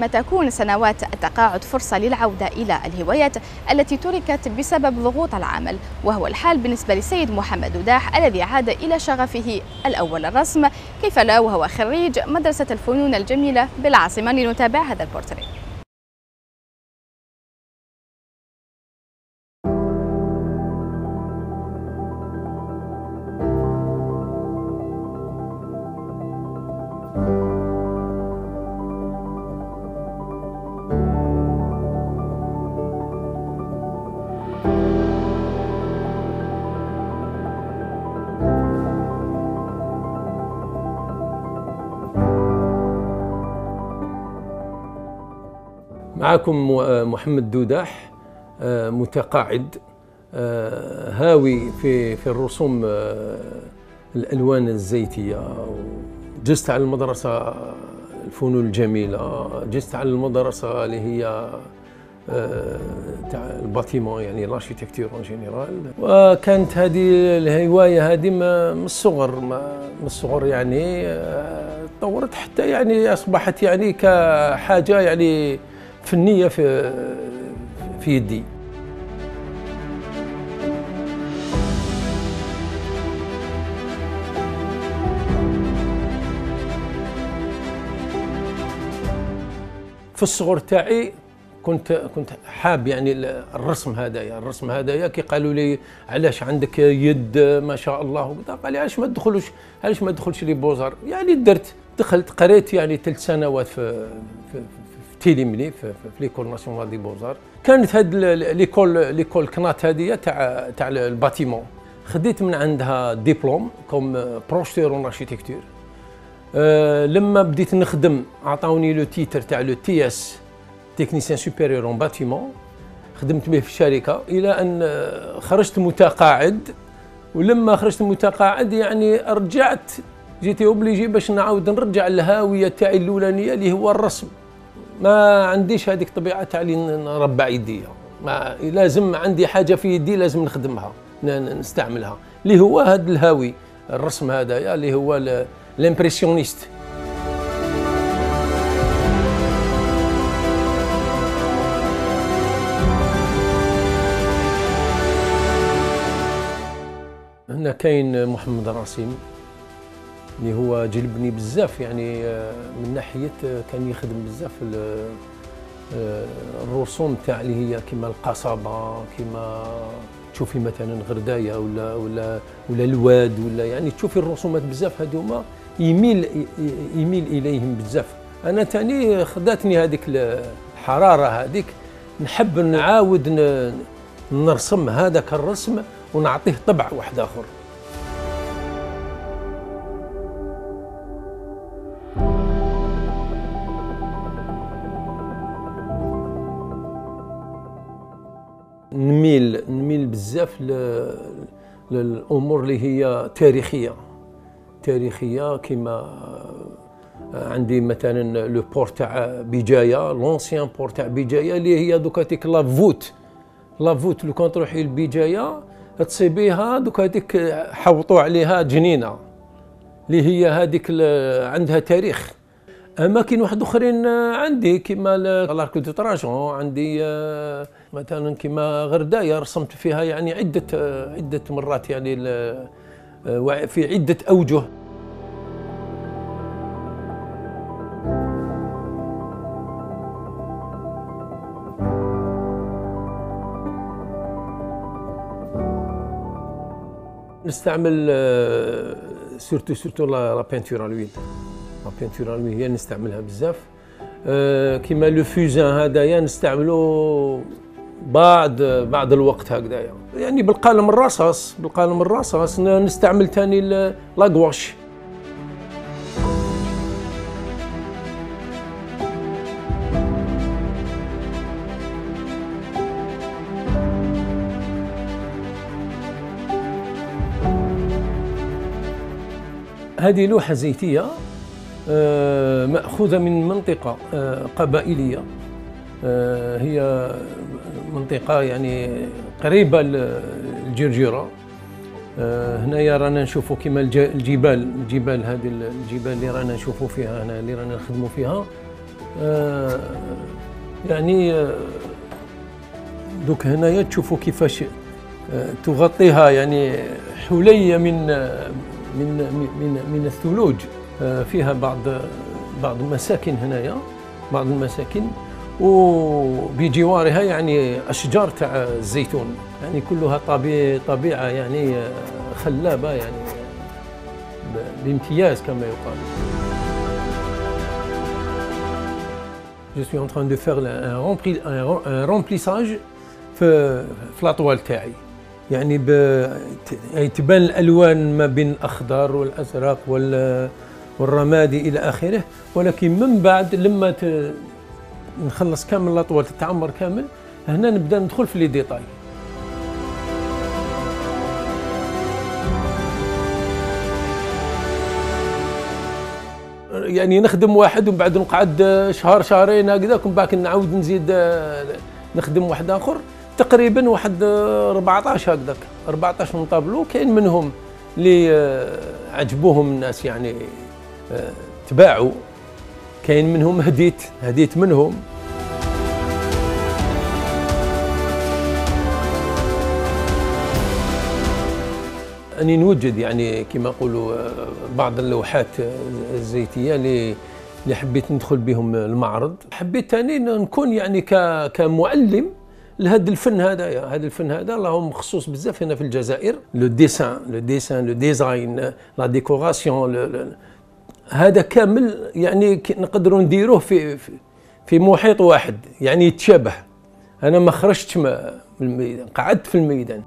ما تكون سنوات التقاعد فرصة للعودة إلى الهوايات التي تركت بسبب ضغوط العمل وهو الحال بالنسبة للسيد محمد دوداح الذي عاد إلى شغفه الأول الرسم. كيف لا؟ وهو خريج مدرسة الفنون الجميلة بالعاصمة لنتابع هذا البورتريه معكم محمد دوداح متقاعد هاوي في في الرسوم الألوان الزيتية جزت على المدرسة الفنون الجميلة جزت على المدرسة اللي هي تاع ال bâtiment يعني l'architecture en général. وكانت هذه الهواية هذه من الصغر من الصغر يعني تطورت حتى يعني أصبحت يعني كحاجة يعني فنيه في في يدي. في الصغر تاعي كنت كنت حاب يعني الرسم هذايا. الرسم هذايا كي قالوا لي علاش عندك يد؟ ما شاء الله. قال لي علاش ما تدخلوش علاش ما تدخلش les beaux-arts يعني درت دخلت قريت يعني ثلاث سنوات في, في, تيليملي في, في l'école nationale des beaux-arts. كانت هاد l'école l'école كنات هذه تاع تاع ال bâtiment. خديت من عندها diplôme comme projeteur en architecture أه لما بديت نخدم عطاوني le titre تاع le TS technicien supérieur en bâtiment. خدمت به في الشركة إلى أن خرجت متقاعد. ولما خرجت متقاعد يعني رجعت جيت obligé باش نعاود نرجع الهاويه تاعي الأولانية اللي هو الرسم. ما عنديش هذيك الطبيعه تاع اللي نربع يديا ما لازم عندي حاجة في يدي لازم نخدمها نستعملها. اللي هو هذا الهاوي الرسم هذا اللي هو l'impressionniste هنا كاين محمد راسيم اللي هو جلبني بزاف يعني من ناحية كان يخدم بزاف الرسوم تاع اللي هي كما القصبة كما تشوفي مثلا غرداية ولا ولا ولا الواد ولا يعني تشوفي الرسومات بزاف هذوما يميل يميل إليهم بزاف. أنا تاني خداتني هذيك الحرارة هذيك نحب نعاود نرسم هذاك الرسم ونعطيه طبع واحد آخر. بزاف للأمور اللي هي تاريخية. تاريخية كما عندي مثلا le port تاع بجاية l'ancien port تاع بجاية اللي هي دوكا ديك la voûte لافوت لو كان تروحي لبجاية تصيبيها دوكا هذيك حوطوا عليها جنينة اللي هي هذيك عندها تاريخ. أماكن واحد أخرين عندي كما لارك دو عندي مثلا كما غردايه رسمت فيها يعني عدة عدة مرات يعني في عدة أوجه. نستعمل surtout surtout la peinture à l'huile la peinture à l'huile هي نستعملها بزاف كيما le fusain هذايا نستعملو بعد بعد الوقت هكذايا يعني بالقلم الرصاص بالقلم الرصاص نستعمل ثاني la gouache هذه لوحة زيتية مأخوذة من منطقة قبائلية. هي منطقة يعني قريبة للجرجيرة هنايا رانا نشوفوا كما الجبال الجبال هذه الجبال اللي رانا نشوفوا فيها هنا اللي رانا نخدموا فيها. آه يعني آه دوك هنايا تشوفوا كيفاش آه تغطيها يعني حلية من آه من من من الثلوج. آه فيها بعض بعض المساكن هنايا بعض المساكن وبجوارها يعني أشجار تاع الزيتون. يعني كلها طبيعه طبيعة يعني خلابة يعني بامتياز كما يقال. Je suis en train de faire un, rempli, un remplissage في في الاطوال تاعي يعني ب... يعني تبان الألوان ما بين الأخضر والأزرق وال والرمادي إلى آخره ولكن من بعد لما. نخلص كامل الأطوال تتعمر كامل هنا نبدأ ندخل في لي ديتاي يعني نخدم واحد ومن بعد نقعد شهر شهرين هكذاك ومن بعد نعاود نزيد نخدم واحد آخر تقريبا واحد 14 هكذاك 14 من طابلو كاين منهم اللي عجبوهم الناس يعني تباعوا كاين منهم هديت هديت منهم. أني نوجد يعني كما نقولوا بعض اللوحات الزيتية اللي اللي حبيت ندخل بهم المعرض. حبيت ثاني نكون يعني كمعلم لهذا الفن هذا هذا الفن هذا. راهو مخصوص بزاف هنا في الجزائر. le dessin le dessin le design la décoration هذا كامل يعني نقدروا نديروه في في محيط واحد يعني يتشابه. أنا ما خرجتش من الميدان قعدت في الميدان.